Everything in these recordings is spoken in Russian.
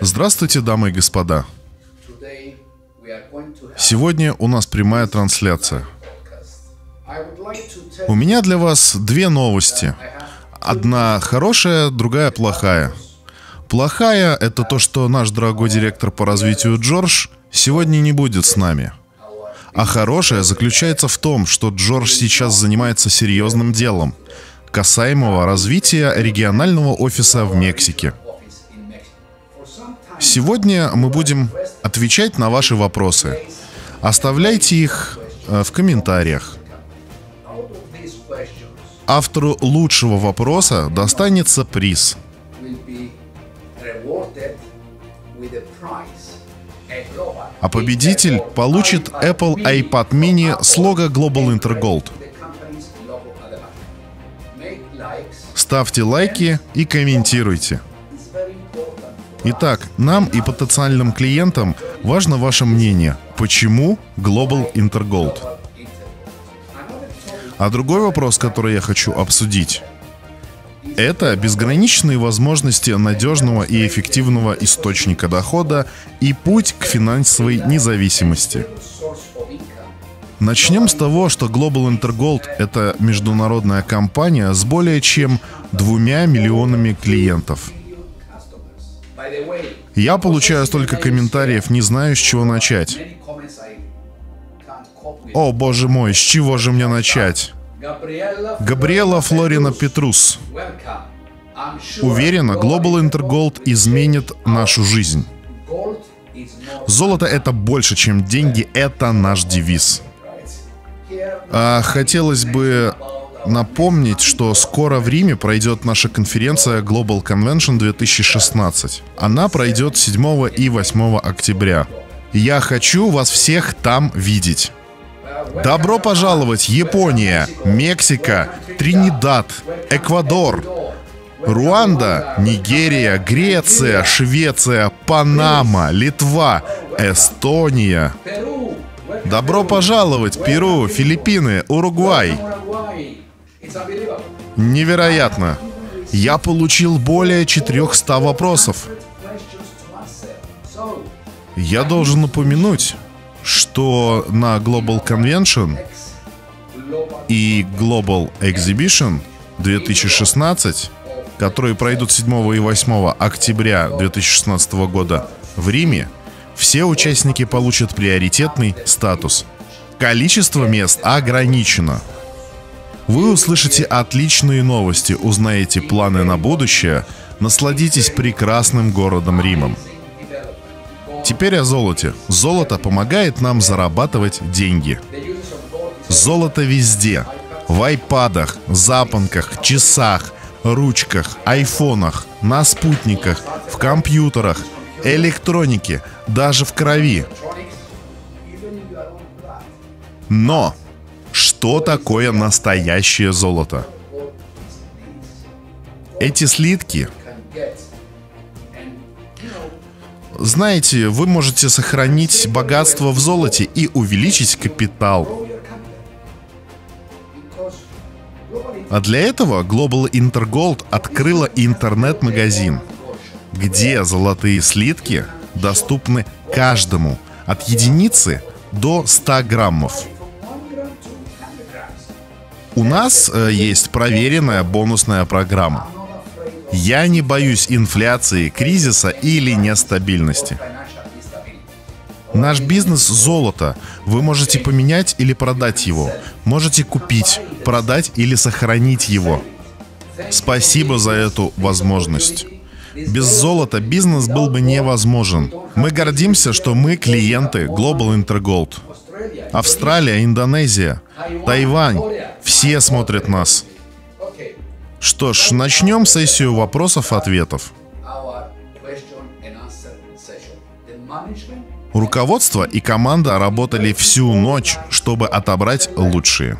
Здравствуйте, дамы и господа. Сегодня у нас прямая трансляция. У меня для вас две новости. Одна хорошая, другая плохая. Плохая — это то, что наш дорогой директор по развитию Джордж сегодня не будет с нами. А хорошая заключается в том, что Джордж сейчас занимается серьезным делом, касаемого развития регионального офиса в Мексике. Сегодня мы будем отвечать на ваши вопросы. Оставляйте их э, в комментариях. Автору лучшего вопроса достанется приз. А победитель получит Apple iPad mini с лого Global Intergold. Ставьте лайки и комментируйте. Итак, нам и потенциальным клиентам важно ваше мнение. Почему Global Intergold? А другой вопрос, который я хочу обсудить, это безграничные возможности надежного и эффективного источника дохода и путь к финансовой независимости. Начнем с того, что Global Intergold — это международная компания с более чем двумя миллионами клиентов. Я получаю столько комментариев, не знаю, с чего начать. О, боже мой, с чего же мне начать? Габриэла Флорина Петрус. Уверена, Global Intergold изменит нашу жизнь. Золото — это больше, чем деньги, это наш девиз. А хотелось бы напомнить, что скоро в Риме пройдет наша конференция Global Convention 2016. Она пройдет 7 и 8 октября. Я хочу вас всех там видеть. Добро пожаловать, Япония, Мексика, Тринидад, Эквадор, Руанда, Нигерия, Греция, Швеция, Панама, Литва, Эстония. Добро пожаловать, Перу, Филиппины, Уругвай. Невероятно. Я получил более 400 вопросов. Я должен упомянуть, что на Global Convention и Global Exhibition 2016, которые пройдут 7 и 8 октября 2016 года в Риме, все участники получат приоритетный статус. Количество мест ограничено. Вы услышите отличные новости, узнаете планы на будущее, насладитесь прекрасным городом Римом. Теперь о золоте. Золото помогает нам зарабатывать деньги. Золото везде. В айпадах, запонках, часах, ручках, айфонах, на спутниках, в компьютерах, электронике, даже в крови. Но что такое настоящее золото? Эти слитки знаете, вы можете сохранить богатство в золоте и увеличить капитал. А для этого Global Intergold открыла интернет-магазин, где золотые слитки доступны каждому от единицы до 100 граммов. У нас э, есть проверенная бонусная программа. Я не боюсь инфляции, кризиса или нестабильности. Наш бизнес – золото. Вы можете поменять или продать его. Можете купить, продать или сохранить его. Спасибо за эту возможность. Без золота бизнес был бы невозможен. Мы гордимся, что мы клиенты Global Intergold. Австралия, Индонезия, Тайвань – все смотрят нас. Что ж, начнем сессию вопросов-ответов. Руководство и команда работали всю ночь, чтобы отобрать лучшие.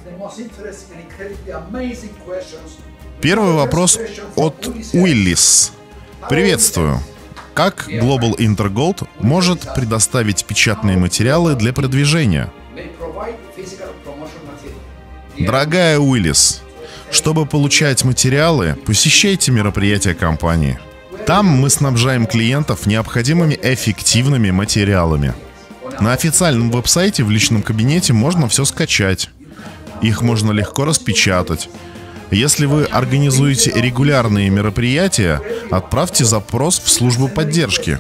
Первый вопрос от Уиллис. Приветствую. Как Global Intergold может предоставить печатные материалы для продвижения? Дорогая Уиллис, чтобы получать материалы, посещайте мероприятия компании. Там мы снабжаем клиентов необходимыми эффективными материалами. На официальном веб-сайте в личном кабинете можно все скачать. Их можно легко распечатать. Если вы организуете регулярные мероприятия, отправьте запрос в службу поддержки.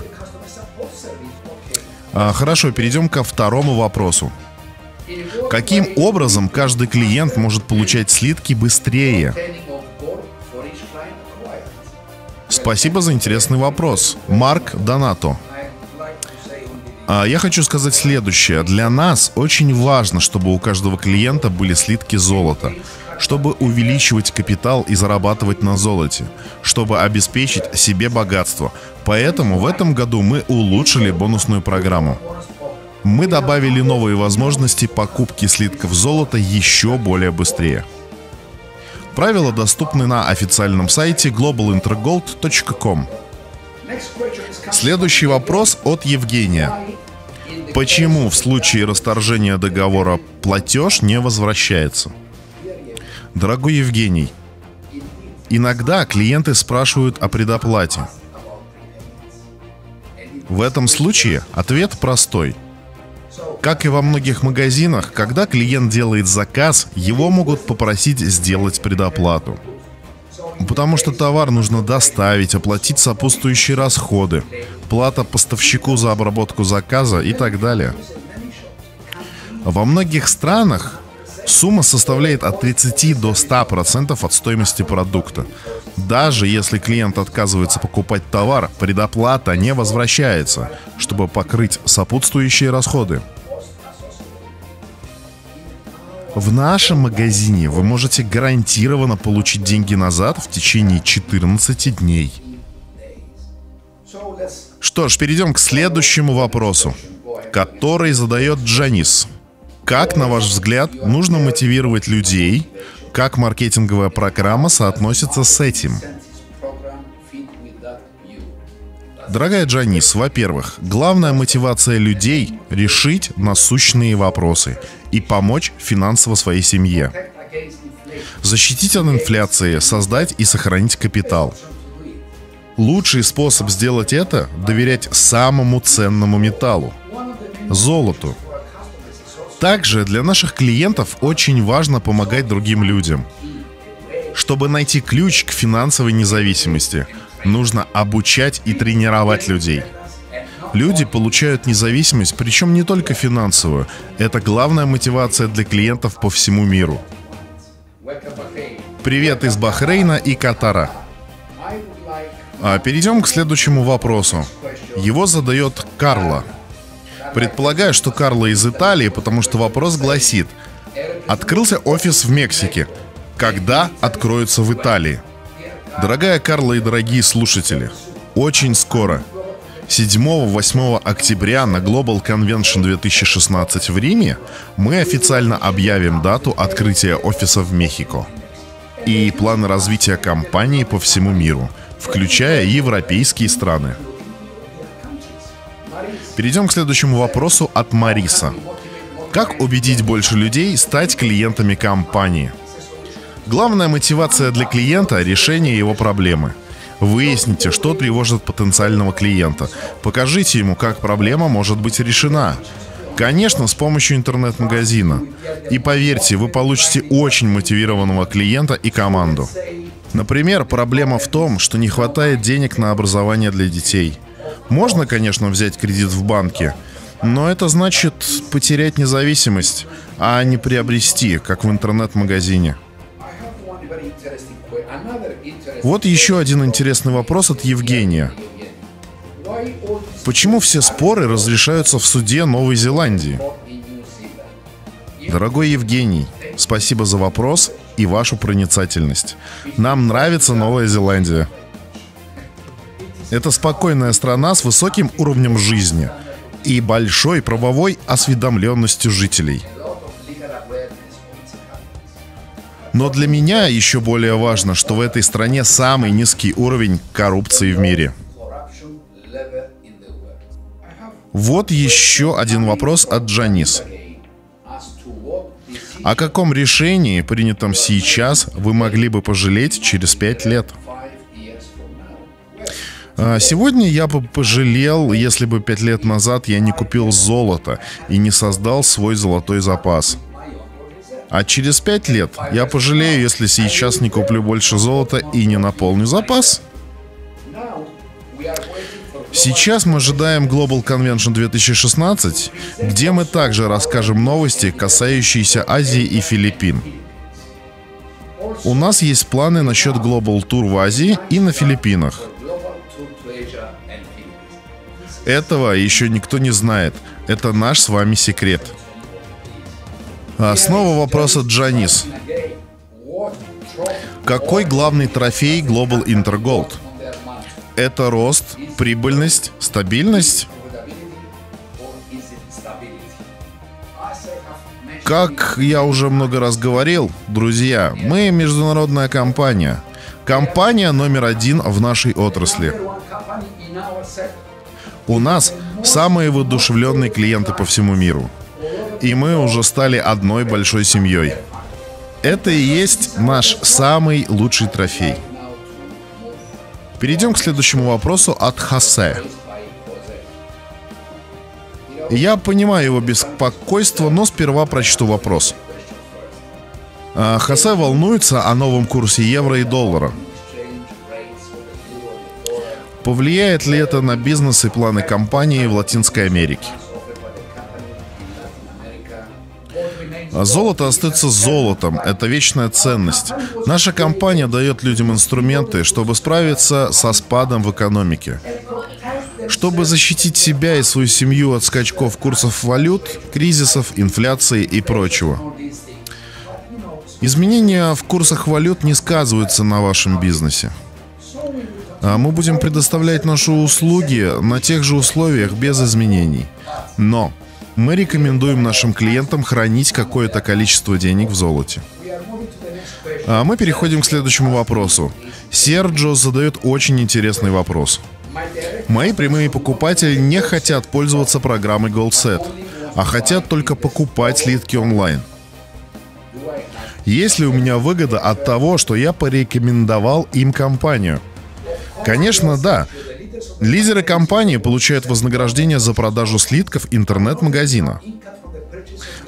А, хорошо, перейдем ко второму вопросу. Каким образом каждый клиент может получать слитки быстрее? Спасибо за интересный вопрос. Марк Донато. А, я хочу сказать следующее. Для нас очень важно, чтобы у каждого клиента были слитки золота, чтобы увеличивать капитал и зарабатывать на золоте, чтобы обеспечить себе богатство. Поэтому в этом году мы улучшили бонусную программу. Мы добавили новые возможности покупки слитков золота еще более быстрее. Правила доступны на официальном сайте globalintergold.com. Следующий вопрос от Евгения. Почему в случае расторжения договора платеж не возвращается? Дорогой Евгений, иногда клиенты спрашивают о предоплате. В этом случае ответ простой. Как и во многих магазинах, когда клиент делает заказ, его могут попросить сделать предоплату – Потому что товар нужно доставить, оплатить сопутствующие расходы, плата поставщику за обработку заказа и так далее. Во многих странах сумма составляет от 30 до 100% от стоимости продукта. Даже если клиент отказывается покупать товар, предоплата не возвращается, чтобы покрыть сопутствующие расходы. В нашем магазине вы можете гарантированно получить деньги назад в течение 14 дней. Что ж, перейдем к следующему вопросу, который задает Джанис. Как, на ваш взгляд, нужно мотивировать людей? Как маркетинговая программа соотносится с этим? Дорогая Джанис, во-первых, главная мотивация людей – решить насущные вопросы и помочь финансово своей семье. Защитить от инфляции, создать и сохранить капитал. Лучший способ сделать это – доверять самому ценному металлу – золоту. Также для наших клиентов очень важно помогать другим людям. Чтобы найти ключ к финансовой независимости – Нужно обучать и тренировать людей. Люди получают независимость, причем не только финансовую. Это главная мотивация для клиентов по всему миру. Привет из Бахрейна и Катара. А перейдем к следующему вопросу. Его задает Карла. Предполагаю, что Карла из Италии, потому что вопрос гласит. Открылся офис в Мексике. Когда откроется в Италии? Дорогая Карла и дорогие слушатели, очень скоро, 7-8 октября на Global Convention 2016 в Риме мы официально объявим дату открытия офиса в Мехико и планы развития компании по всему миру, включая европейские страны. Перейдем к следующему вопросу от Мариса. Как убедить больше людей стать клиентами компании – Главная мотивация для клиента – решение его проблемы. Выясните, что тревожит потенциального клиента. Покажите ему, как проблема может быть решена. Конечно, с помощью интернет-магазина. И поверьте, вы получите очень мотивированного клиента и команду. Например, проблема в том, что не хватает денег на образование для детей. Можно, конечно, взять кредит в банке, но это значит потерять независимость, а не приобрести, как в интернет-магазине. Вот еще один интересный вопрос от Евгения. Почему все споры разрешаются в суде Новой Зеландии? Дорогой Евгений, спасибо за вопрос и вашу проницательность. Нам нравится Новая Зеландия. Это спокойная страна с высоким уровнем жизни и большой правовой осведомленностью жителей – Но для меня еще более важно, что в этой стране самый низкий уровень коррупции в мире. Вот еще один вопрос от Джанис. О каком решении, принятом сейчас, вы могли бы пожалеть через пять лет? А, сегодня я бы пожалел, если бы пять лет назад я не купил золото и не создал свой золотой запас. А через пять лет я пожалею, если сейчас не куплю больше золота и не наполню запас. Сейчас мы ожидаем Global Convention 2016, где мы также расскажем новости, касающиеся Азии и Филиппин. У нас есть планы насчет Global Tour в Азии и на Филиппинах. Этого еще никто не знает. Это наш с вами секрет. А снова вопрос от Джанис. Какой главный трофей Global Intergold? Это рост, прибыльность, стабильность? Как я уже много раз говорил, друзья, мы международная компания. Компания номер один в нашей отрасли. У нас самые воодушевленные клиенты по всему миру. И мы уже стали одной большой семьей. Это и есть наш самый лучший трофей. Перейдем к следующему вопросу от Хасе. Я понимаю его беспокойство, но сперва прочту вопрос. А, Хосе волнуется о новом курсе евро и доллара. Повлияет ли это на бизнес и планы компании в Латинской Америке? Золото остается золотом. Это вечная ценность. Наша компания дает людям инструменты, чтобы справиться со спадом в экономике. Чтобы защитить себя и свою семью от скачков курсов валют, кризисов, инфляции и прочего. Изменения в курсах валют не сказываются на вашем бизнесе. А мы будем предоставлять наши услуги на тех же условиях без изменений. Но мы рекомендуем нашим клиентам хранить какое-то количество денег в золоте. А мы переходим к следующему вопросу. Серджо задает очень интересный вопрос. Мои прямые покупатели не хотят пользоваться программой GoldSet, а хотят только покупать слитки онлайн. Есть ли у меня выгода от того, что я порекомендовал им компанию – Конечно, да. Лидеры компании получают вознаграждение за продажу слитков интернет-магазина.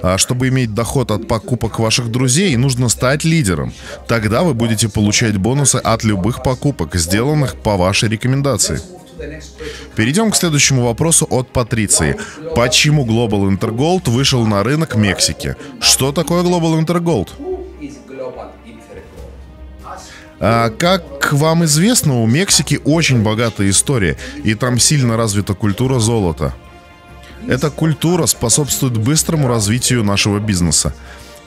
А чтобы иметь доход от покупок ваших друзей, нужно стать лидером. Тогда вы будете получать бонусы от любых покупок, сделанных по вашей рекомендации. Перейдем к следующему вопросу от Патриции. Почему Global Intergold вышел на рынок Мексики? Что такое Global Intergold? А, как вам известно, у Мексики очень богатая история, и там сильно развита культура золота. Эта культура способствует быстрому развитию нашего бизнеса.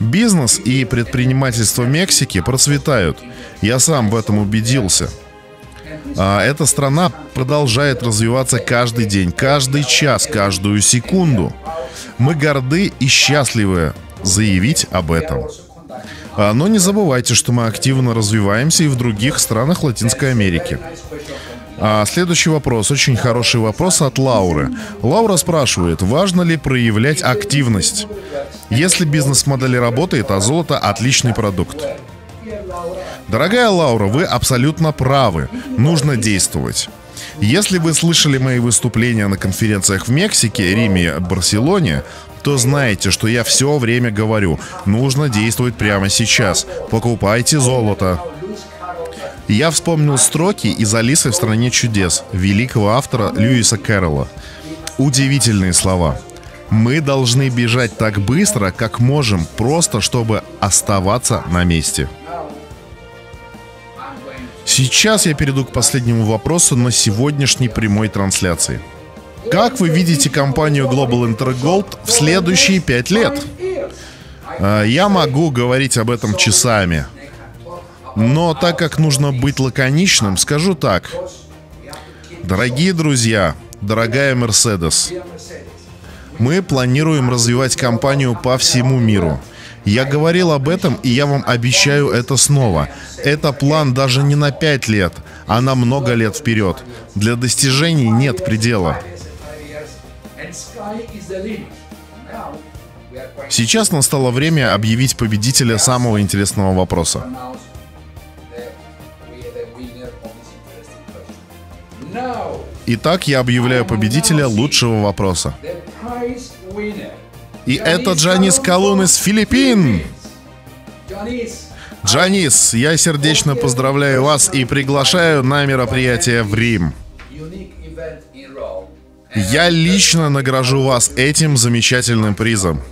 Бизнес и предпринимательство Мексики процветают. Я сам в этом убедился. А эта страна продолжает развиваться каждый день, каждый час, каждую секунду. Мы горды и счастливы заявить об этом. А, но не забывайте, что мы активно развиваемся и в других странах Латинской Америки. А следующий вопрос, очень хороший вопрос от Лауры. Лаура спрашивает, важно ли проявлять активность? Если бизнес-модель работает, а золото отличный продукт. Дорогая Лаура, вы абсолютно правы. Нужно действовать. Если вы слышали мои выступления на конференциях в Мексике, Риме, Барселоне, то знаете, что я все время говорю, нужно действовать прямо сейчас. Покупайте золото. Я вспомнил строки из «Алисы в стране чудес» великого автора Льюиса Кэрролла. Удивительные слова. Мы должны бежать так быстро, как можем, просто чтобы оставаться на месте. Сейчас я перейду к последнему вопросу на сегодняшней прямой трансляции. Как вы видите компанию Global Intergold в следующие пять лет? А, я могу говорить об этом часами. Но так как нужно быть лаконичным, скажу так. Дорогие друзья, дорогая Мерседес, мы планируем развивать компанию по всему миру. Я говорил об этом, и я вам обещаю это снова. Это план даже не на 5 лет, а на много лет вперед. Для достижений нет предела. Сейчас настало время объявить победителя самого интересного вопроса. Итак, я объявляю победителя лучшего вопроса. И это Джанис Калун из Филиппин. Джанис, я сердечно поздравляю вас и приглашаю на мероприятие в Рим. Я лично награжу вас этим замечательным призом.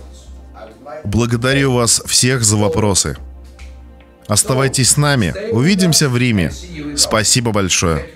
Благодарю вас всех за вопросы. Оставайтесь с нами. Увидимся в Риме. Спасибо большое.